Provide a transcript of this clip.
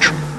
True.